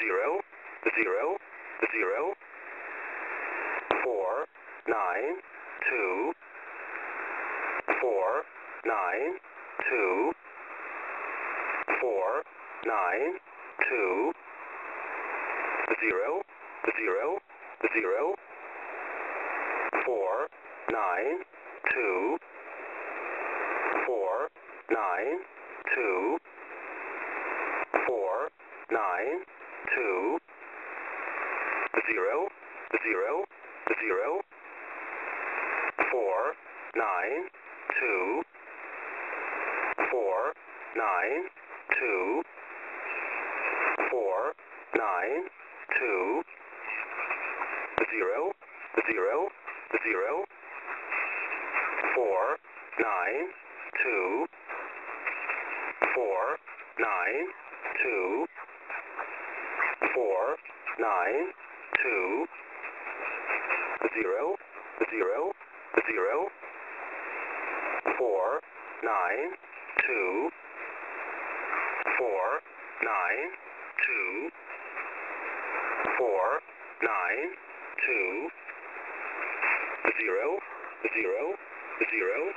zero, zero, zero, four, nine, two, four, nine, two, four, nine, two, zero, zero, zero, four, nine, two, four, nine, two, four, nine, two, zero, zero, zero, four, nine, two, four, nine, two, four, nine, two, zero, zero, zero, four, nine, two, four, nine, two, four, nine, two, zero, zero, zero, four, nine, two, four, nine, two, four, nine, two, zero, zero, zero,